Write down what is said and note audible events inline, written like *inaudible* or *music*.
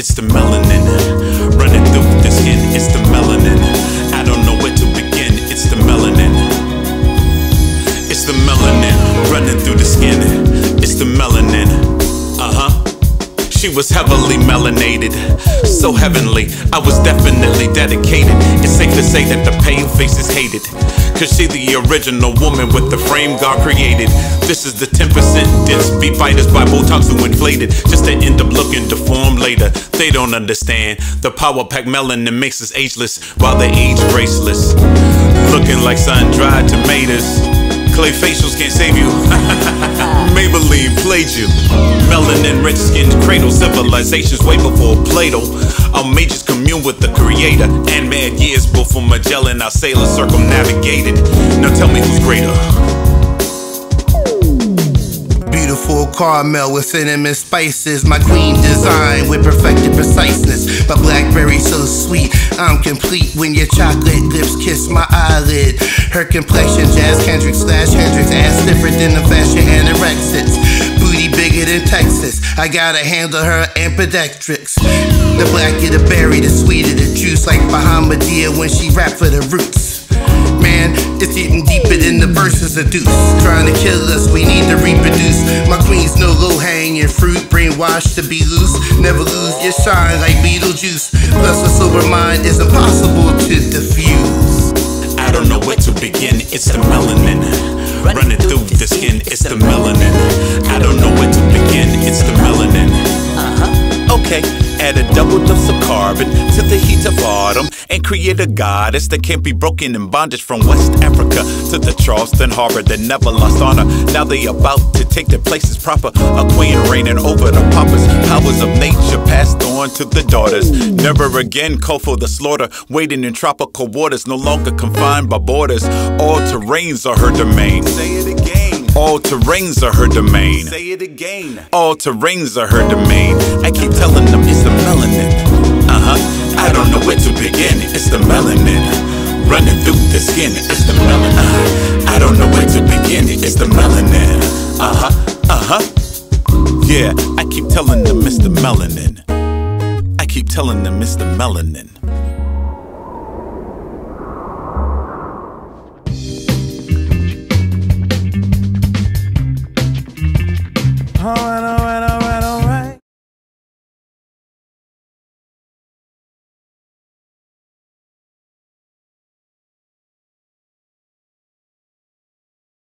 it's the melanin. Running through the skin, it's the melanin. I don't know where to begin, it's the melanin. It's the melanin running through the skin. It's the melanin. She was heavily melanated, so heavenly. I was definitely dedicated. It's safe to say that the pale faces hated. Cause she the original woman with the frame God created. This is the 10% dense beat fighters by Botox who inflated. Just to end up looking deformed later. They don't understand. The power pack melanin makes us ageless while they age graceless. Looking like sun dried tomatoes. Clay facials can't save you. *laughs* Maybelline played you. Melanin rich skinned cradle civilizations way before Plato. Our mages commune with the creator. And mad years before Magellan, our sailors circumnavigated. Now tell me who's greater. Beautiful caramel with cinnamon spices. My queen design with perfected I'm complete when your chocolate lips kiss my eyelid. Her complexion, Jazz Kendrick slash Hendrix, ass different than the fashion anorexics. Booty bigger than Texas. I gotta handle her ambidextrix. The blacker the berry, the sweeter the juice. Like Bahamadia when she rap for the roots. Man, it's getting deeper than the verses of Deuce. Trying to kill us, we need to reproduce. My queen's no low hanging fruit, brainwashed to be loose. Never lose your shine like Beetlejuice. Plus, a sober mind is impossible to diffuse. I don't know where to begin, it's the melanin. Running through the skin, it's the melanin. I don't know where to begin, it's the melanin. Uh huh. Okay, add a double dose of carbon to the heat of autumn and create a goddess that can't be broken in bondage from West Africa to the Charleston Harbor that never lost honor. Now they about to take their places proper. A queen reigning over the paupers. Powers of nature passed on to the daughters. Never again call for the slaughter. Waiting in tropical waters, no longer confined by borders. All terrains are her domain. Say it again. All terrains are her domain. Say it again. All terrains are her domain. I keep telling them it's the melanin. Uh huh. I don't know where to begin. It's the melanin. Running through the skin. It's the melanin. Uh, I don't know where to begin. It's the melanin. Uh huh. Uh huh. Yeah, I keep telling them it's the melanin. I keep telling them it's the melanin.